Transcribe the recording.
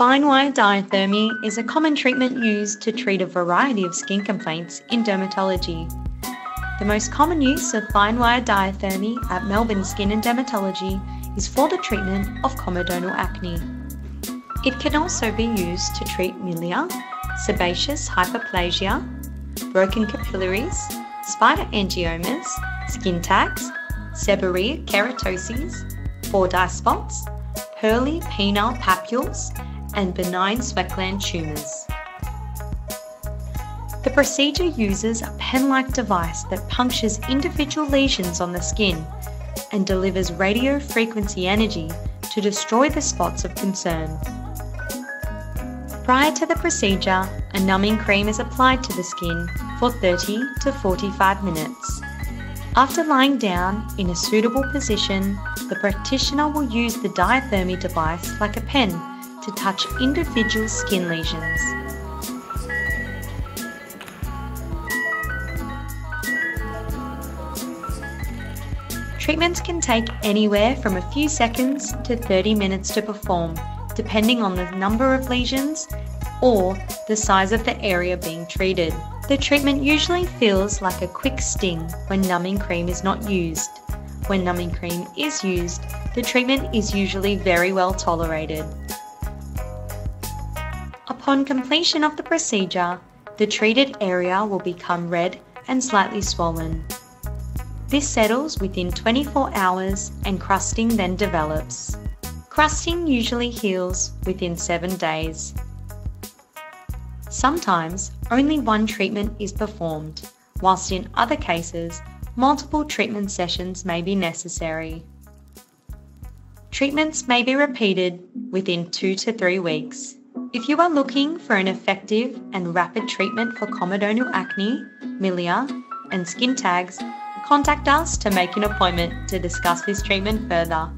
Fine wire diathermy is a common treatment used to treat a variety of skin complaints in dermatology. The most common use of fine wire diathermy at Melbourne Skin and Dermatology is for the treatment of comedonal acne. It can also be used to treat milia, sebaceous hyperplasia, broken capillaries, spider angiomas, skin tags, seborrheic keratoses, Fordyce spots, pearly penile papules, and benign gland tumours. The procedure uses a pen-like device that punctures individual lesions on the skin and delivers radio frequency energy to destroy the spots of concern. Prior to the procedure, a numbing cream is applied to the skin for 30 to 45 minutes. After lying down in a suitable position, the practitioner will use the diathermy device like a pen to touch individual skin lesions. Treatments can take anywhere from a few seconds to 30 minutes to perform, depending on the number of lesions or the size of the area being treated. The treatment usually feels like a quick sting when numbing cream is not used. When numbing cream is used, the treatment is usually very well tolerated. Upon completion of the procedure, the treated area will become red and slightly swollen. This settles within 24 hours and crusting then develops. Crusting usually heals within 7 days. Sometimes only one treatment is performed, whilst in other cases, multiple treatment sessions may be necessary. Treatments may be repeated within 2 to 3 weeks. If you are looking for an effective and rapid treatment for comedonal acne, milia, and skin tags, contact us to make an appointment to discuss this treatment further.